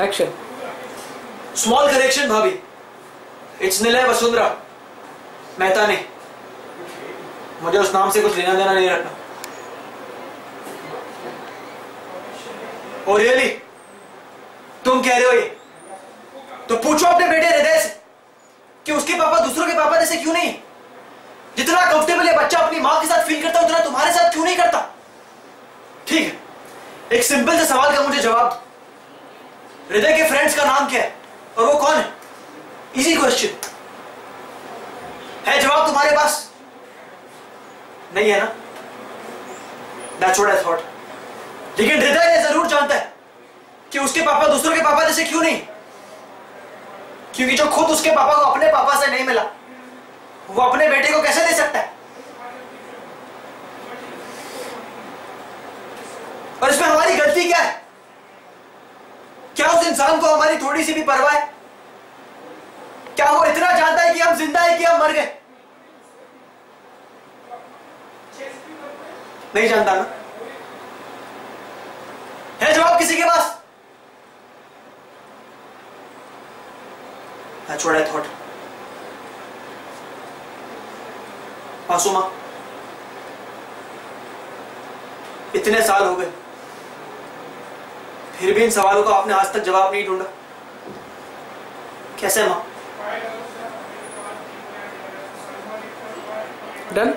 Action small correction भाभी it's Nilay Vasundhara Mehta ने मुझे उस नाम से कुछ लेना देना नहीं रखना। ओ रियली तुम कह रहे हो ये? तो पूछो अपने बेटे हृदय से कि उसके पापा दूसरों के पापा जैसे क्यों नहीं? जितना कंफर्टेबल है बच्चा अपनी माँ के साथ फील करता उतना तुम्हारे साथ क्यों नहीं करता? ठीक है। एक सिंपल से सवाल का मुझे जवाब दो। हृदय के फ्रेंड्स का नाम क्या है? और वो कौन है? इजी क्वेश्चन है जवाब तुम्हारे पास? नहीं है ना? I thought. लेकिन हृदय ये ज़रूर जानता है कि उसके पापा दूसरों के पापा जैसे क्यों नहीं? क्योंकि जो खुद उसके पापा को अपने पापा से नहीं मिला, वो अपने बेटे को कैसे दे सकता है? और इसमें हमारी गलती क्या है क्या उस इंसान को हमारी थोड़ी सी भी परवाह है। क्या वो इतना जानता है कि हम ज़िंदा है कि हम मर गए? नहीं जानता ना। है जवाब किसी के पास? what I मासूमा, इतने साल हो गए। फिर भी इन सवालों का आपने आज तक जवाब नहीं ढूंढा। कैसे माँ? डन